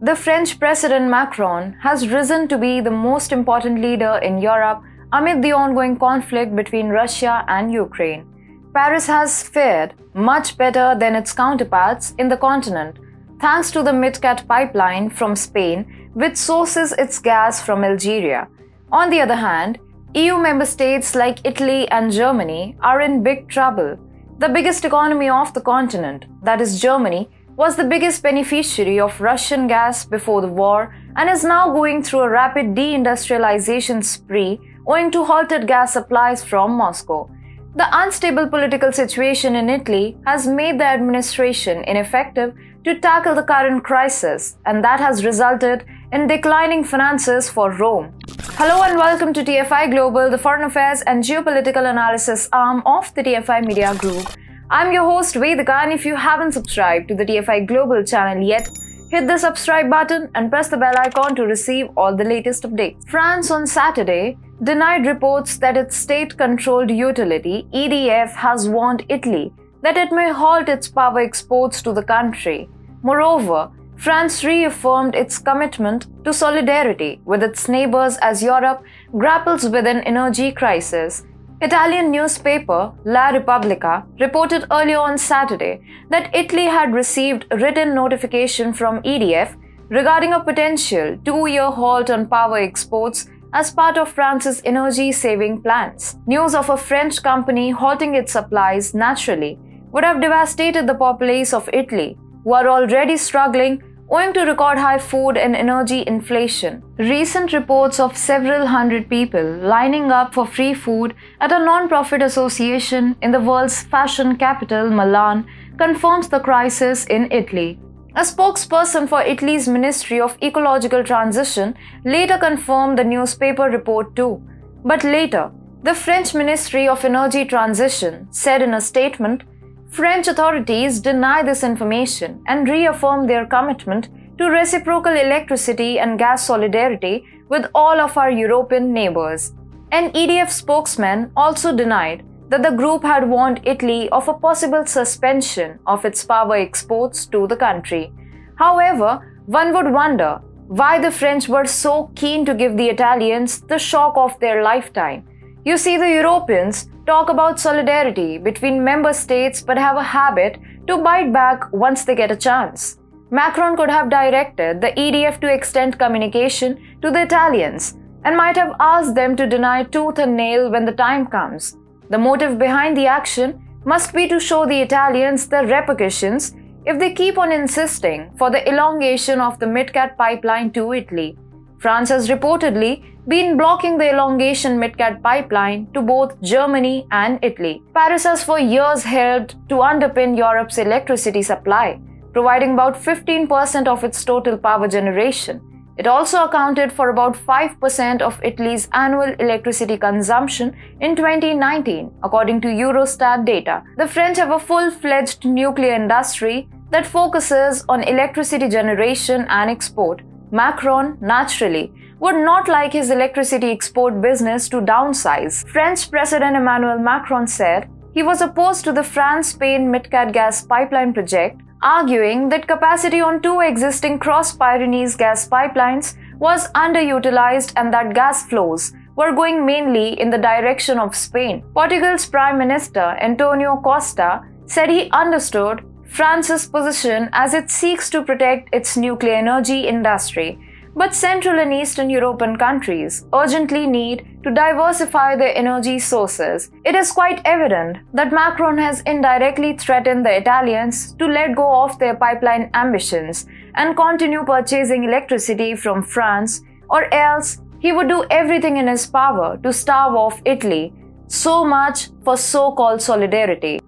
the French President Macron has risen to be the most important leader in Europe amid the ongoing conflict between Russia and Ukraine. Paris has fared much better than its counterparts in the continent, thanks to the MidCat pipeline from Spain, which sources its gas from Algeria. On the other hand, EU member states like Italy and Germany are in big trouble. The biggest economy of the continent, that is Germany, was the biggest beneficiary of Russian gas before the war and is now going through a rapid deindustrialization spree owing to halted gas supplies from Moscow. The unstable political situation in Italy has made the administration ineffective to tackle the current crisis, and that has resulted in declining finances for Rome. Hello and welcome to TFI Global, the foreign affairs and geopolitical analysis arm of the TFI Media Group. I'm your host Vedika, and if you haven't subscribed to the TFI Global channel yet, hit the subscribe button and press the bell icon to receive all the latest updates. France on Saturday denied reports that its state controlled utility, EDF, has warned Italy that it may halt its power exports to the country. Moreover, France reaffirmed its commitment to solidarity with its neighbors as Europe grapples with an energy crisis. Italian newspaper La Repubblica reported earlier on Saturday that Italy had received written notification from EDF regarding a potential two year halt on power exports as part of France's energy saving plans. News of a French company halting its supplies naturally would have devastated the populace of Italy, who are already struggling owing to record high food and energy inflation. Recent reports of several hundred people lining up for free food at a non-profit association in the world's fashion capital, Milan, confirms the crisis in Italy. A spokesperson for Italy's Ministry of Ecological Transition later confirmed the newspaper report too. But later, the French Ministry of Energy Transition said in a statement French authorities deny this information and reaffirm their commitment to reciprocal electricity and gas solidarity with all of our European neighbors. An EDF spokesman also denied that the group had warned Italy of a possible suspension of its power exports to the country. However, one would wonder why the French were so keen to give the Italians the shock of their lifetime. You see, the Europeans talk about solidarity between member states but have a habit to bite back once they get a chance. Macron could have directed the EDF to extend communication to the Italians and might have asked them to deny tooth and nail when the time comes. The motive behind the action must be to show the Italians the repercussions if they keep on insisting for the elongation of the MidCat pipeline to Italy. France has reportedly been blocking the elongation MidCat pipeline to both Germany and Italy. Paris has for years helped to underpin Europe's electricity supply, providing about 15% of its total power generation. It also accounted for about 5% of Italy's annual electricity consumption in 2019, according to Eurostat data. The French have a full fledged nuclear industry that focuses on electricity generation and export. Macron, naturally, would not like his electricity export business to downsize. French President Emmanuel Macron said he was opposed to the France Spain MidCat gas pipeline project arguing that capacity on two existing cross Pyrenees gas pipelines was underutilized and that gas flows were going mainly in the direction of Spain. Portugal's Prime Minister Antonio Costa said he understood France's position as it seeks to protect its nuclear energy industry but Central and Eastern European countries urgently need to diversify their energy sources. It is quite evident that Macron has indirectly threatened the Italians to let go of their pipeline ambitions and continue purchasing electricity from France, or else he would do everything in his power to starve off Italy. So much for so called solidarity.